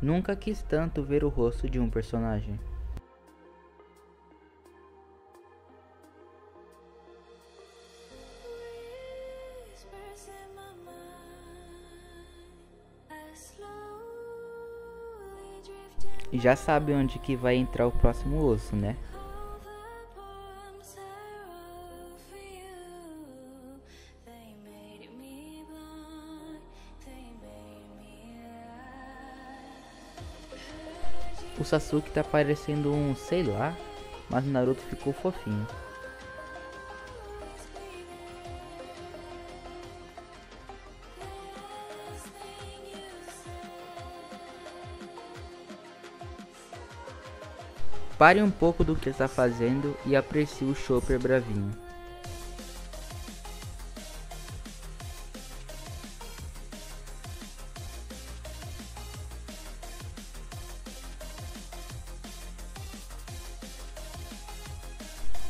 Nunca quis tanto ver o rosto de um personagem. E já sabe onde que vai entrar o próximo osso, né? O Sasuke tá parecendo um, sei lá, mas o Naruto ficou fofinho. Pare um pouco do que está fazendo e aprecie o Chopper bravinho.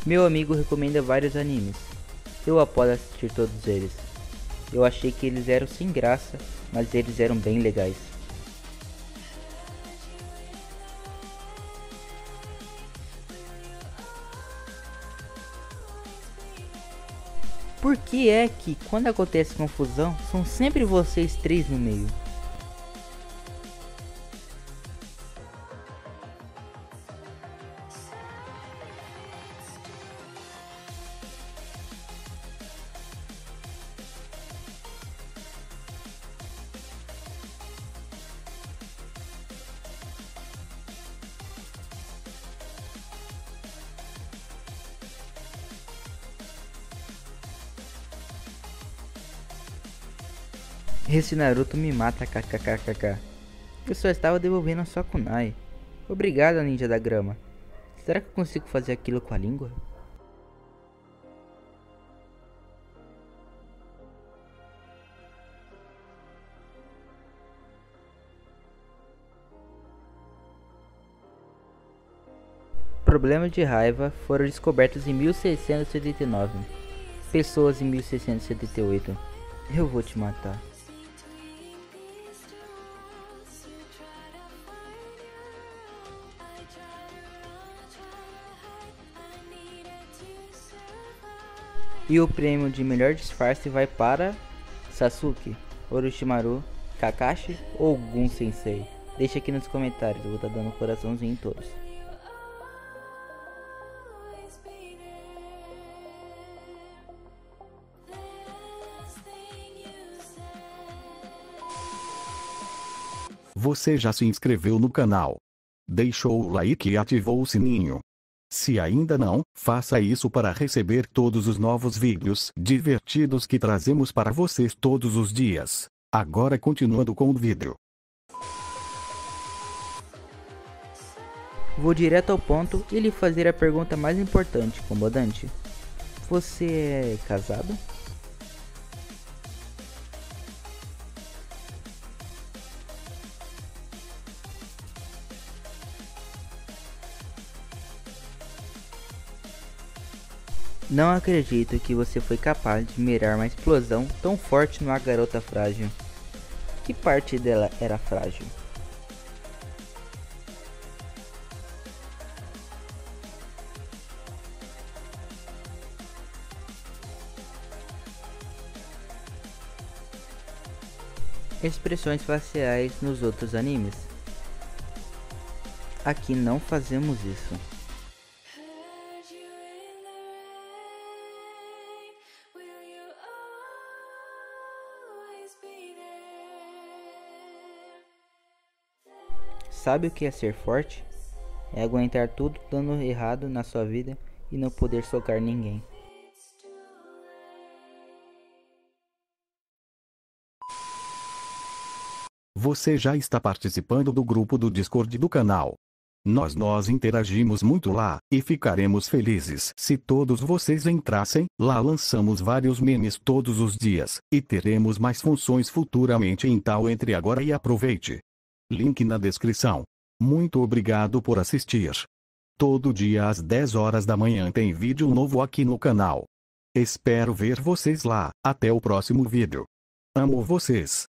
Meu amigo recomenda vários animes. Eu após assistir todos eles. Eu achei que eles eram sem graça, mas eles eram bem legais. Por que é que quando acontece confusão, são sempre vocês três no meio? Esse Naruto me mata kkkk. Eu só estava devolvendo a sua kunai. Obrigado, ninja da grama. Será que eu consigo fazer aquilo com a língua? Problemas de raiva foram descobertos em 1679. Pessoas em 1678. Eu vou te matar. E o prêmio de melhor disfarce vai para Sasuke, Orochimaru, Kakashi ou Gun Sensei? Deixa aqui nos comentários, eu vou estar dando um coraçãozinho em todos. Você já se inscreveu no canal? Deixou o like e ativou o sininho? Se ainda não, faça isso para receber todos os novos vídeos divertidos que trazemos para vocês todos os dias. Agora continuando com o vídeo. Vou direto ao ponto e lhe fazer a pergunta mais importante, comandante. Você é casado? Não acredito que você foi capaz de mirar uma explosão tão forte numa garota frágil. Que parte dela era frágil? Expressões faciais nos outros animes. Aqui não fazemos isso. Sabe o que é ser forte? É aguentar tudo dando errado na sua vida e não poder socar ninguém. Você já está participando do grupo do Discord do canal. Nós nós interagimos muito lá, e ficaremos felizes se todos vocês entrassem. Lá lançamos vários memes todos os dias, e teremos mais funções futuramente então entre agora e aproveite. Link na descrição. Muito obrigado por assistir. Todo dia às 10 horas da manhã tem vídeo novo aqui no canal. Espero ver vocês lá. Até o próximo vídeo. Amo vocês.